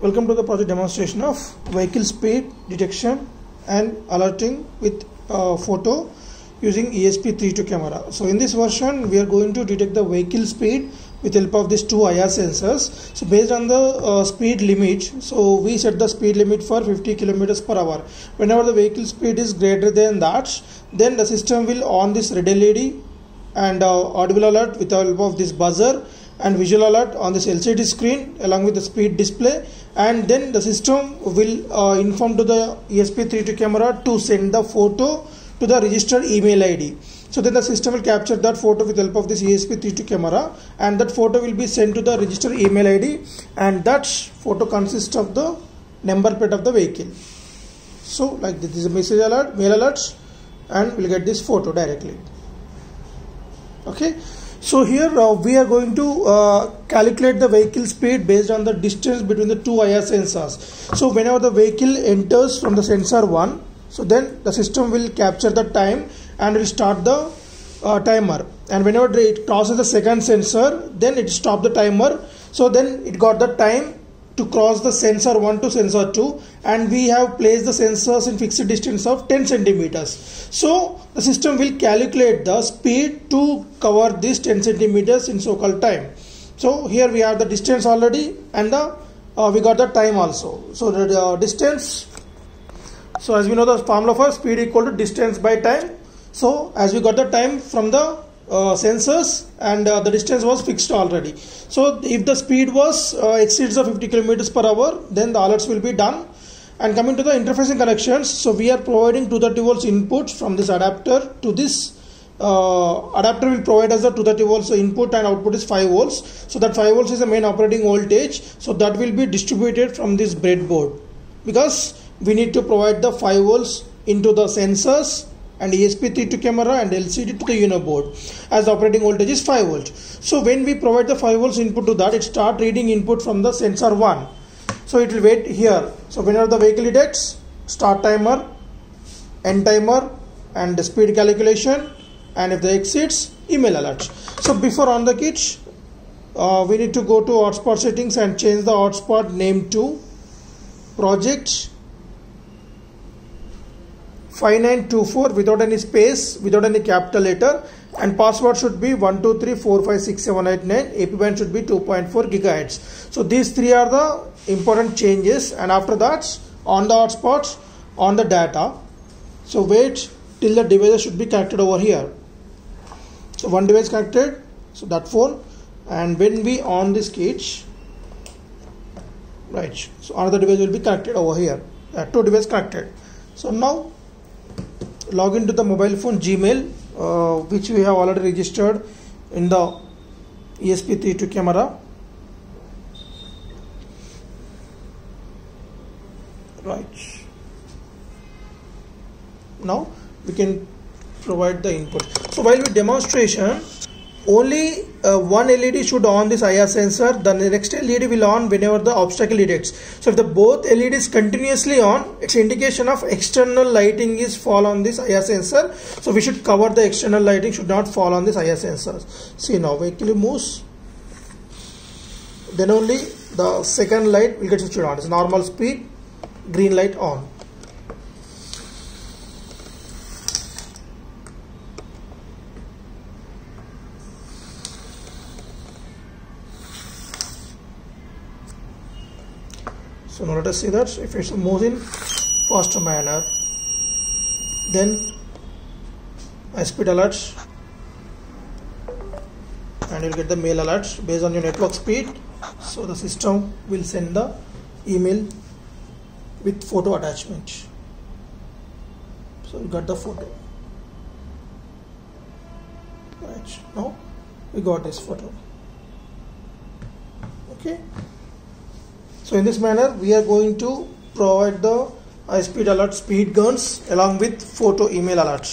Welcome to the project demonstration of vehicle speed detection and alerting with uh, photo using ESP32 camera. So in this version we are going to detect the vehicle speed with help of these two IR sensors. So based on the uh, speed limit, so we set the speed limit for 50 kilometers per hour. Whenever the vehicle speed is greater than that, then the system will on this red LED and uh, audible alert with the help of this buzzer and visual alert on this LCD screen along with the speed display and then the system will uh, inform to the ESP32 camera to send the photo to the registered email ID. So then the system will capture that photo with the help of this ESP32 camera and that photo will be sent to the registered email ID and that photo consists of the number plate of the vehicle. So like this is a message alert, mail alerts and we'll get this photo directly. Okay so here uh, we are going to uh, calculate the vehicle speed based on the distance between the two IR sensors. So whenever the vehicle enters from the sensor 1, so then the system will capture the time and will start the uh, timer. And whenever it crosses the second sensor, then it stop the timer. So then it got the time to cross the sensor 1 to sensor 2 and we have placed the sensors in fixed distance of 10 centimeters. So the system will calculate the speed to cover this 10 centimeters in so called time. So here we have the distance already and the uh, we got the time also. So the uh, distance so as we know the formula for speed equal to distance by time. So as we got the time from the uh, sensors and uh, the distance was fixed already. So if the speed was uh, exceeds the 50 kilometers per hour then the alerts will be done. And coming to the interfacing connections so we are providing 230 volts input from this adapter to this uh, adapter will provide us the 230 volts input and output is 5 volts. So that 5 volts is the main operating voltage. So that will be distributed from this breadboard. Because we need to provide the 5 volts into the sensors and ESP32 camera and LCD to the UNO board as operating voltage is 5 volts. So when we provide the 5 volts input to that it start reading input from the sensor 1. So it will wait here. So whenever the vehicle detects start timer, end timer and speed calculation and if the exits email alert. So before on the kit uh, we need to go to hotspot settings and change the hotspot name to project 5924 without any space, without any capital letter and password should be 123456789 AP band should be 2.4 gigahertz. So these three are the important changes and after that on the hotspots on the data. So wait till the device should be connected over here. So one device connected, so that phone and when we on this cage, right, so another device will be connected over here. Are two devices connected. So now log into the mobile phone Gmail uh, which we have already registered in the ESP32 camera. Right. Now we can provide the input. So while we demonstration only uh, one LED should on this IR sensor. The next LED will on whenever the obstacle detects so if the both LEDs continuously on it's indication of external lighting is fall on this IR sensor. So we should cover the external lighting should not fall on this IR sensor. See now vehicle moves. Then only the second light will get switched on. It's normal speed green light on so now let us see that. If it's moves in faster manner then I speed alerts and you'll get the mail alerts. Based on your network speed so the system will send the email with photo attachment. So you got the photo. Right. Now we got this photo. Okay so in this manner we are going to provide the high speed alert speed guns along with photo email alerts